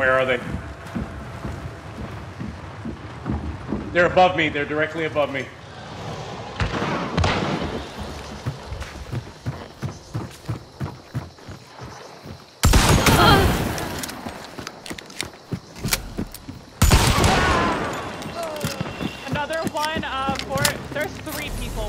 Where are they? They're above me. They're directly above me. Another one, uh, for, there's three people